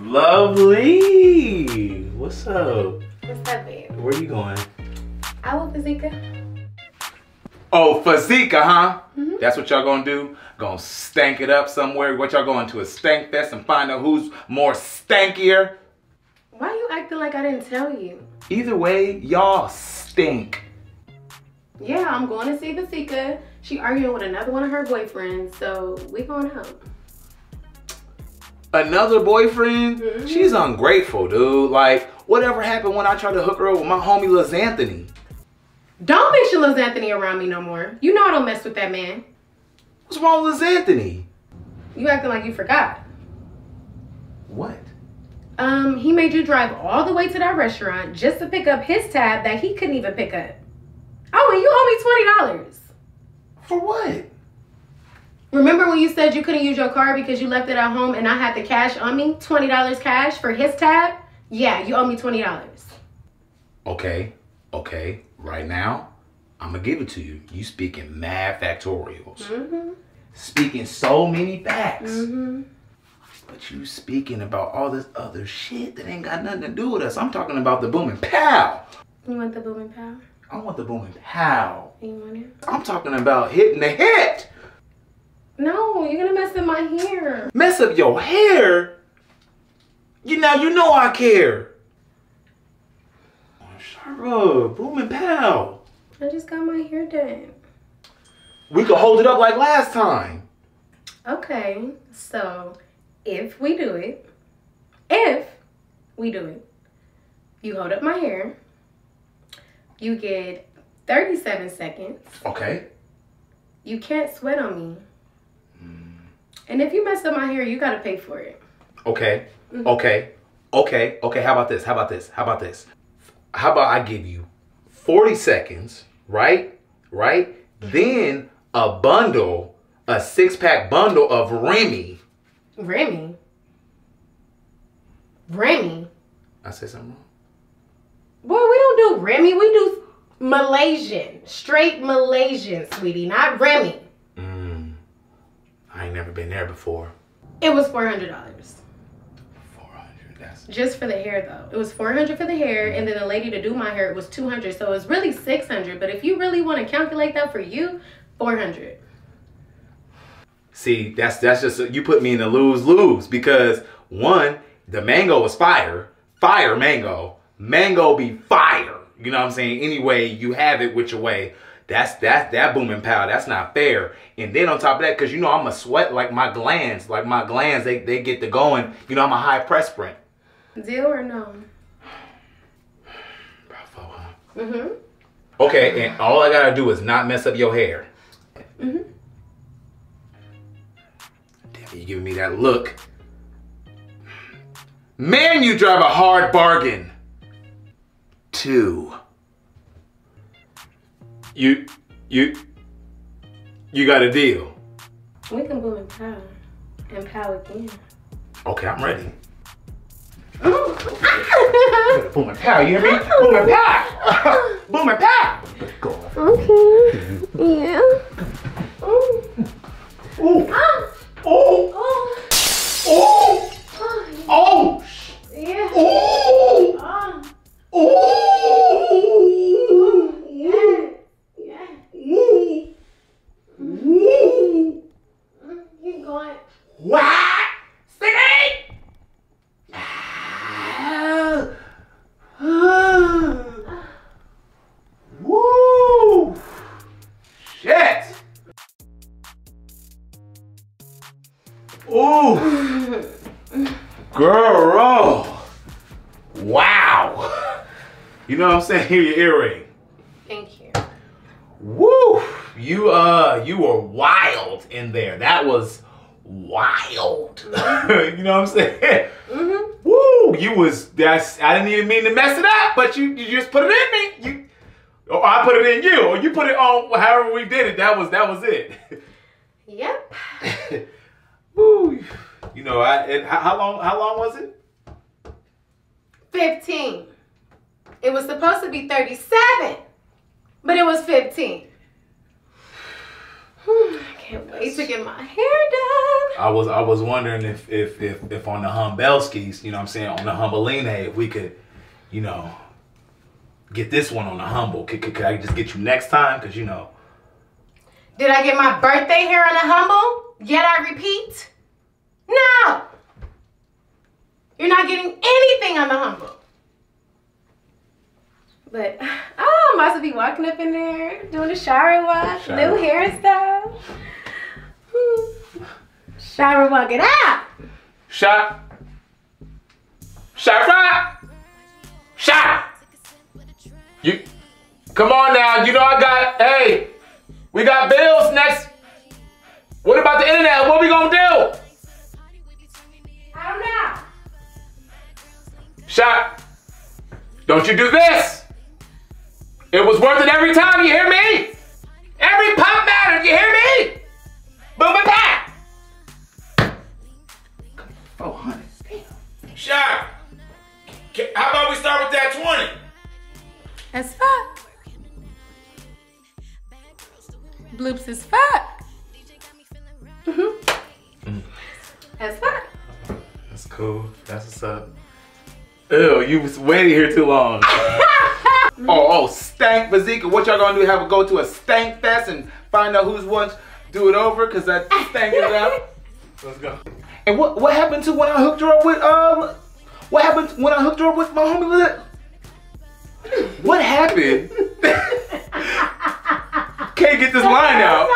Lovely. What's up? What's up, babe? Where you going? Our Fazika. Oh, Fazika, huh? Mm-hmm. That's what y'all gonna do? Gonna stank it up somewhere? What y'all going to a stank fest and find out who's more stankier? Why you acting like I didn't tell you? Either way, y'all stink. Yeah, I'm going to see Vasika. She arguing with another one of her boyfriends, so we going out. Another boyfriend? Mm-hmm. She's ungrateful, dude. Like, whatever happened when I tried to hook her up with my homie Liz Anthony? Don't mention Liz Anthony around me no more. You know I don't mess with that man. What's wrong with Liz Anthony? You acting like you forgot. What? Um, he made you drive all the way to that restaurant just to pick up his tab that he couldn't even pick up. Oh, and you owe me $20. For what? Remember when you said you couldn't use your card because you left it at home and I had the cash on me? $20 cash for his tab? Yeah, you owe me $20. Okay, okay. Right now, I'm gonna give it to you. You speaking mad factorials. Mm-hmm. Speaking so many facts. Mm-hmm. But you speaking about all this other shit that ain't got nothing to do with us. I'm talking about the booming pow. You want the booming pow? I want the booming pow. You want it? I'm talking about hitting the hit. No, you're gonna mess up my hair. Mess up your hair? You now you know I care. Oh, shut up, booming pow. I just got my hair done. We could hold it up like last time. Okay, so if we do it, if we do it, you hold up my hair, you get 37 seconds. Okay. You can't sweat on me. And if you mess up my hair, you gotta pay for it. Okay. Mm-hmm. Okay. Okay. Okay. How about this? How about this? How about this? How about I give you 40 seconds, right? Right? Then a bundle, a six pack bundle of Remy. Remy? Remy? I said something wrong. Boy, we don't do Remy. We do Malaysian. Straight Malaysian, sweetie. Not Remy. Never been there before. It was $400. 400 that's... Just for the hair, though. It was 400 for the hair, and then the lady to do my hair, was 200 So it was really 600 But if you really want to calculate that for you, 400 See, that's that's just you put me in the lose lose because one, the mango was fire, fire mango mango be fire. You know what I'm saying? Anyway, you have it which way. That's that that booming power. That's not fair. And then on top of that, because you know I'm a sweat like my glands, like my glands, they, they get to going. You know I'm a high press sprint. Deal or no? Bravo. Mm-hmm. Okay, and all I gotta do is not mess up your hair. Mm-hmm. Damn, you giving me that look. Man, you drive a hard bargain two. You, you, you got a deal. We can boom and power. And pow again. Okay, I'm ready. boom and pow, you hear me? Boom and pow! boom and pow! Go. Okay. Yeah. Ooh. Ooh. Ah. Ooh! Girl! Wow! You know what I'm saying? Here your earring. Thank you. Woo! You uh you were wild in there. That was wild. You know what I'm saying? Mm-hmm. Woo! You was that's I didn't even mean to mess it up, but you you just put it in me. You or I put it in you, or you put it on however we did it. That was that was it. Yep. Woo! You know, I and how, long how long was it? Fifteen. It was supposed to be 37, but it was 15. I can't wait to get my hair done. I was I was wondering if if if, if on the Humbelskis, you know what I'm saying, on the Humbeline, if we could, you know, get this one on the humble. Could, could, could I just get you next time? Cause you know. Did I get my birthday hair on a humble? Yet I repeat? No! You're not getting anything on the humble. But, oh, I'm about to be walking up in there, doing a shower walk, Shower new walk. hairstyle. Shower walk it out. Shot. Shot shot. Shot. You come on now. You know I got hey, we got bills next. What about the internet? What we gonna do? I don't know. Shot. Don't you do this. It was worth it every time, you hear me? Every pop mattered, you hear me? Boom and back. 400. Shot. How about we start with that 20? That's fuck. Bloops is fuck. Mm-hmm. As fuck. That's cool. That's what's up. Ew, you was waiting here too long. oh, oh, stank bazooka. What y'all gonna do? Have a go to a stank fest and find out who's once do it over? Cause that stank is out. Let's go. And what what happened to when I hooked her up with um? What happened when I hooked her up with my homie? What happened? Can't get this line out.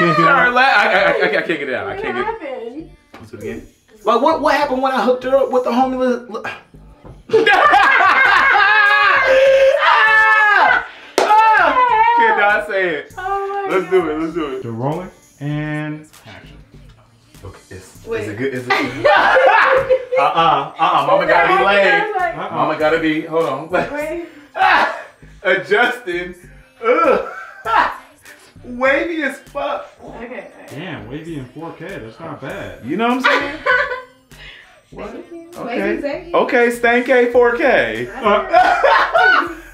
Sorry, la- I, I, I, I can't get it out. I What can't get. happened? Let's do it again. Like what? What happened when I hooked her up with the homie? Li- li- ah! Ah! Cannot say it. Oh Let's do it. Let's do it. So rolling and action. Okay, it's, Wait. is it good? Is it? uh uh uh uh. Mama gotta be laid. Uh-uh. Mama gotta be. Hold on. Wait. Ah! Adjusting. Ugh. Wavy as fuck. Okay. Damn, wavy in 4K. That's not bad. You know what I'm saying? What? Okay. Okay, Stank A 4K.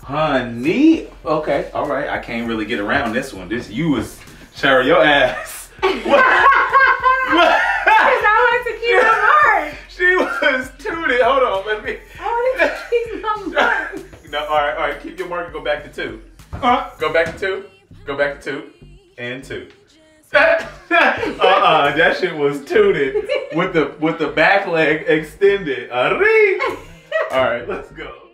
Honey. Okay, all right. I can't really get around this one. This you was shower your ass. Because I wanted to keep my mark. she was tooted. Hold on, let me. I wanted to keep my mark. No, all right, all right. Keep your mark and go back to two. Uh, Go back to two. Go back to two. And two. uh-uh, that shit was tooted with the with the back leg extended. All right, let's go.